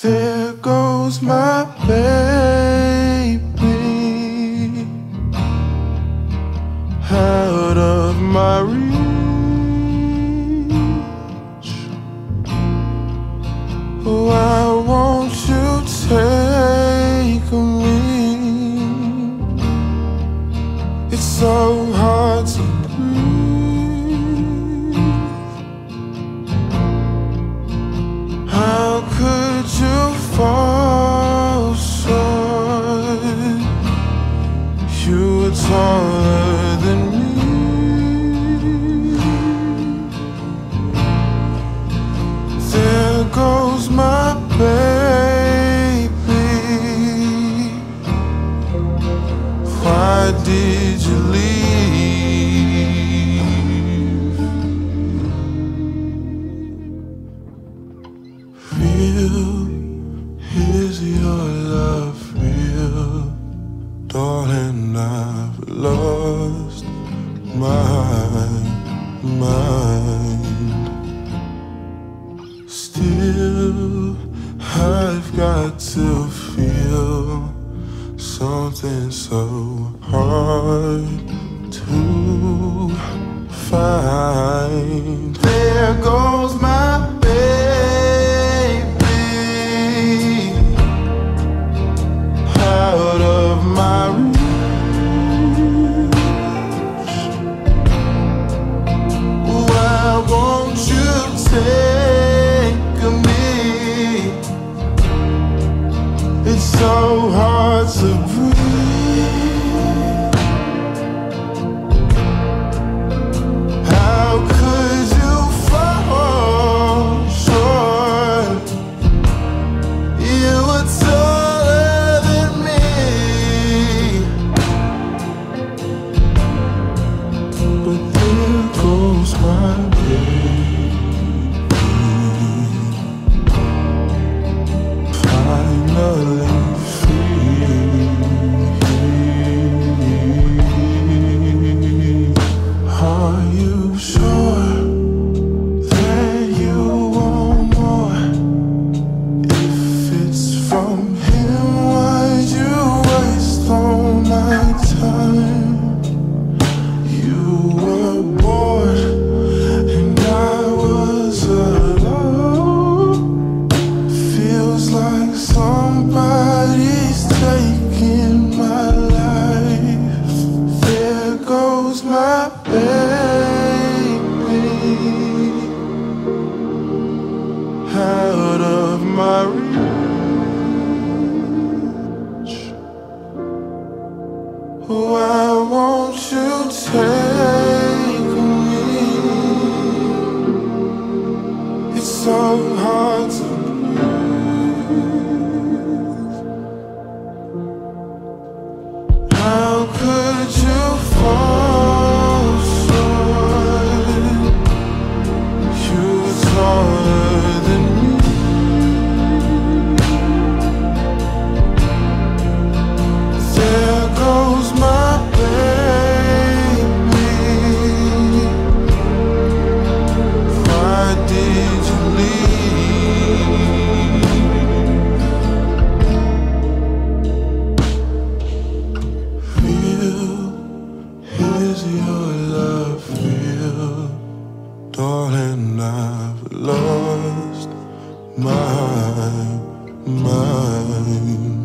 There goes my baby. Out of my reach. taller than me. There goes my baby. Why did you leave? mind. Still, I've got to feel something so hard to find. hearts of baby out of my reach. feel, darling, I've lost my mind.